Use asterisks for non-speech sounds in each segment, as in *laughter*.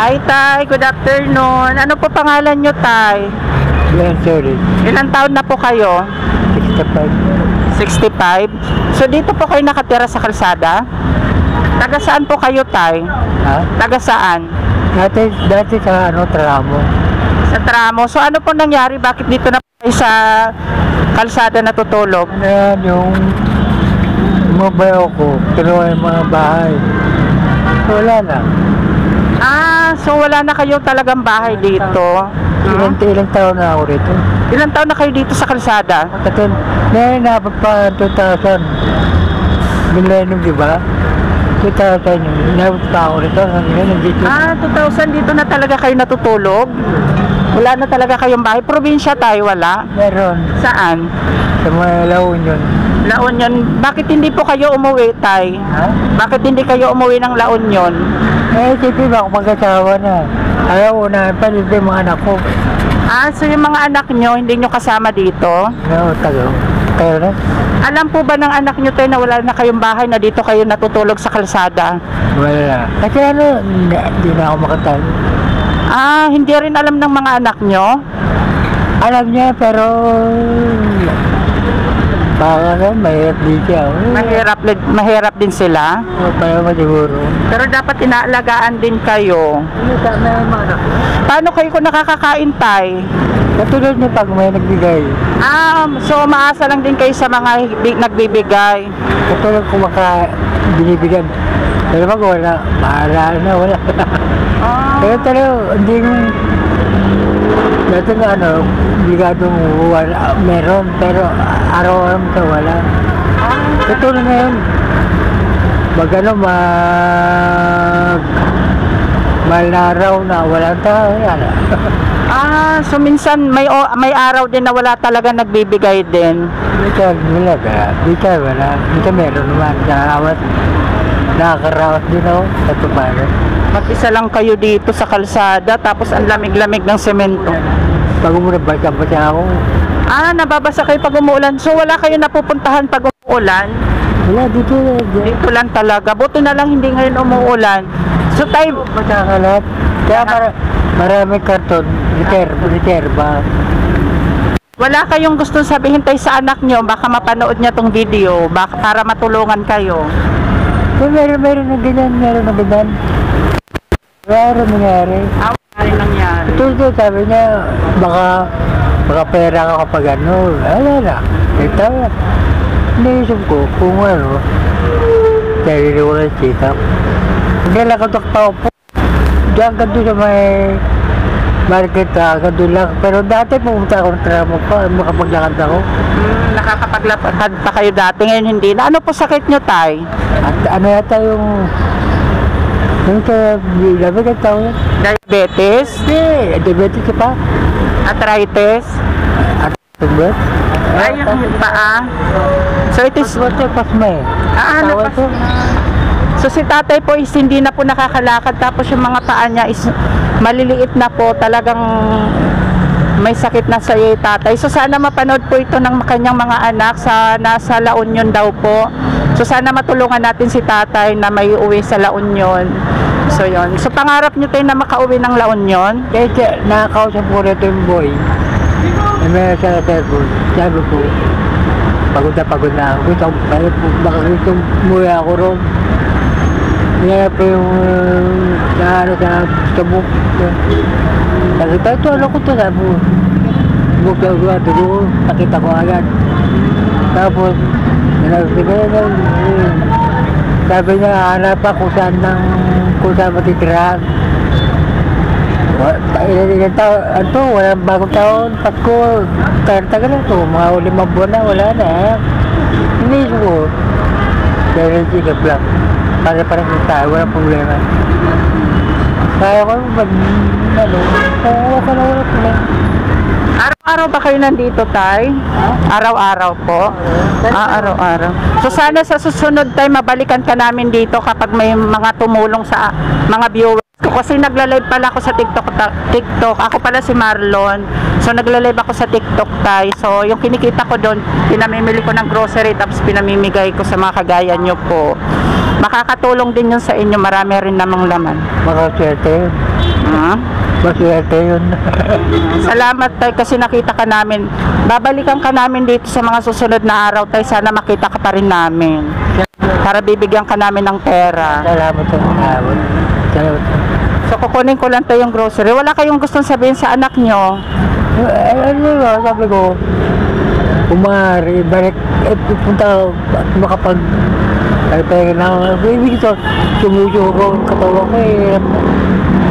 Hi, Tay. Good afternoon. Ano po pangalan nyo, Tay? Yan, sorry. Ilang taon na po kayo? 65. 65? So, dito po kayo nakatira sa kalsada? Taga saan po kayo, Tay? Ha? Taga saan? Dati, dati sa ano, tramo. Sa tramo. So, ano po nangyari? Bakit dito na po kayo sa kalsada natutulog? Ano yan, yung mobile ko, pero yung mga bahay. Wala na. So wala na kayo talagang bahay dito? Ilang, ilang taon na ako rito. Ilang taon na kayo dito sa kalsada? Kasi, ngayon naabot pa 2,000. Millennium, di ba? 2,000 yun. Inabot pa ako rito. Hanggang nandito. Ah, 2000 dito na talaga kayo natutulog? Wala na talaga kayong bahay? Probinsya tayo, wala? Meron. Saan? Sa mga La Union. La Union. Bakit hindi po kayo umuwi, Tay? Bakit hindi kayo umuwi ng La Union? Eh, ba ako mag-asawa na? Ayaw, unahin pa dito yung mga anak ko. Ah, so yung mga anak nyo, hindi nyo kasama dito? No, tago. Kaya na? Alam po ba ng anak nyo, Tay, na wala na kayong bahay na dito kayo natutulog sa kalsada? Wala. Kasi ano, hindi, na ako makatayo. Ah, hindi rin alam ng mga anak nyo? Alam niya, pero... Baka na, mahirap din siya. Mahirap, mahirap din sila? Para siguro. Pero dapat inaalagaan din kayo. Ano mga? Paano kayo kung nakakakain, Tay? Katulad niya pag may nagbigay. Ah, so maasa lang din kayo sa mga bi- nagbibigay. Katulad kung maka binibigyan. Pero pag wala, bahala na, wala. Ah, Pero talaga, hindi mo... Dati nga ano, bigadong wala, meron, pero araw-araw ka wala. Katulad ngayon, mag ano, mag... Mahal na araw na wala tao, wala. *laughs* ah, so minsan may o- may araw din na wala talaga nagbibigay din. Minsan wala ka, minsan wala. Minsan meron naman, nakakawat. Nakakarawas din ako sa tumalan. Mag-isa lang kayo dito sa kalsada tapos ang lamig-lamig ng semento. Pag umurabasa pa siya ako, Ah, nababasa kayo pag umuulan. So wala kayo napupuntahan pag umuulan. wala dito, dito. Dito lang talaga. Buti na lang hindi ngayon umuulan. So tayo, Matakalat. Kaya mara, maraming karton, reserve, reserva. wala kayong gustong sabihin tayo sa anak nyo. Baka mapanood niya tong video. Baka para matulungan kayo. Kung meron, meron na ganyan, meron na ganyan. Meron nangyari. Ah, wala rin nangyari. Ito, sabi niya, baka, baka pera ka kapag ano, wala na. Ito, naisip ko, kung ano, sarili ko lang sikap. Hindi lang katok pa po. Diyan ka doon sa may market, ah, ka doon lang. Pero dati pumunta ako ng tramo pa, makapaglakad ako. Hmm, nakakapaglakad pa kayo dati. Ngayon hindi na. Ano po sakit nyo, Tay? At ano yata yung, yung sa, labi ka tao yan? Diabetes? Hindi, diabetes ka pa. Arthritis? At tumbet. Ay, yung paa. So it is... Paswerte, pasma eh. Ah, ano Tawag pa? So si tatay po is hindi na po nakakalakad tapos yung mga paa niya is maliliit na po talagang may sakit na sa iyo tatay. So sana mapanood po ito ng kanyang mga anak sa nasa La Union daw po. So sana matulungan natin si tatay na may uwi sa La Union. So yon. So pangarap niyo tayo na makauwi ng La Union? Kaya siya, nakakausap ko rito yung boy. Na may sa telephone. Sabi ko, pagod na pagod na ako. Gusto ko, baka- gusto umuwi ako ron. Kaya po yung ano sa stabuk. Sabi ko, ito ano ko to sabi ko. Stabuk sa uwa, dugo, nakita ko agad. Tapos, nanabi ko yun, yun. Sabi niya, hanap kung saan ng, kung saan matitirahan. Ilan taon, ano, walang bagong taon, Pasko, tagal na to, mga limang buwan na, wala na. Hindi ko. Dahil sikap lang. Para para sa tayo, walang problema. Kaya ko, mag, ano, kaya ko na wala problema. Araw-araw ba kayo nandito, Tay? Araw-araw po? Ah, araw-araw. So sana sa susunod tay mabalikan ka namin dito kapag may mga tumulong sa mga viewers ko. Kasi nagla-live pala ako sa TikTok. ta- TikTok. Ako pala si Marlon. So nagla-live ako sa TikTok, Tay. So yung kinikita ko doon, pinamimili ko ng grocery tapos pinamimigay ko sa mga kagaya nyo po. Makakatulong din yun sa inyo. Marami rin namang laman. Makaswerte. Ah. Maswerte yun. *laughs* Salamat tay kasi nakita ka namin. Babalikan ka namin dito sa mga susunod na araw tay. Sana makita ka pa rin namin. Para bibigyan ka namin ng pera. Salamat po. Salamat. Salamat. So kukunin ko lang tayo yung grocery. Wala kayong gustong sabihin sa anak nyo. Eh, ano ba, sabi ko, umari, balik, eh, at makapag, ay, pera na ako. Ibig ito, sumusuko ang katawan ko eh.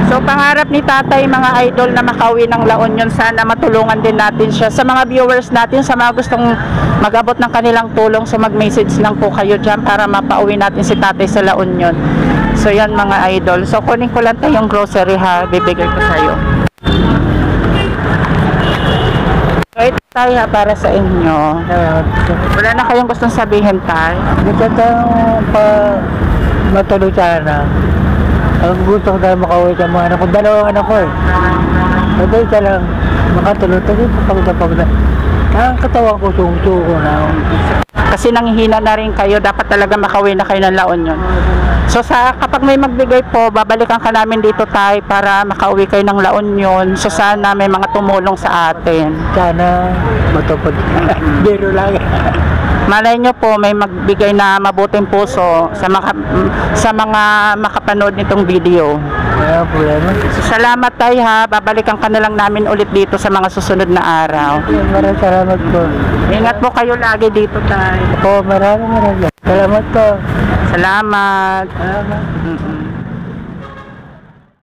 So pangarap ni tatay mga idol na makauwi ng La Union sana matulungan din natin siya. Sa mga viewers natin, sa mga gustong magabot ng kanilang tulong, so mag-message lang po kayo dyan para mapauwi natin si tatay sa La Union. So yan mga idol. So kunin ko lang tayong grocery ha, bibigay ko sa'yo. So ito tayo ha, para sa inyo. Wala na kayong gustong sabihin tay? Gusto tayo pa matulog sana. Ang gusto ko tayo makauwi sa mga anak ko. Dalawang anak ko eh. Pwede isa lang makatulog. Kasi pagod na pagod na. Ang katawan ko sumusuko na. Kasi nanghihina na rin kayo, dapat talaga makauwi na kayo ng La Union. So sa kapag may magbigay po, babalikan ka namin dito tay para makauwi kayo ng La Union. So sana may mga tumulong sa atin. Sana matupad. *laughs* Biro lang. Malay nyo po may magbigay na mabuting puso sa maka, sa mga makapanood nitong video. Wala problema. So salamat tay ha, babalikan ka na lang namin ulit dito sa mga susunod na araw. Maraming salamat po. Ingat po kayo lagi dito tay. Ako maraming maraming. Salamat po. Salamat. Salamat. Mm-mm.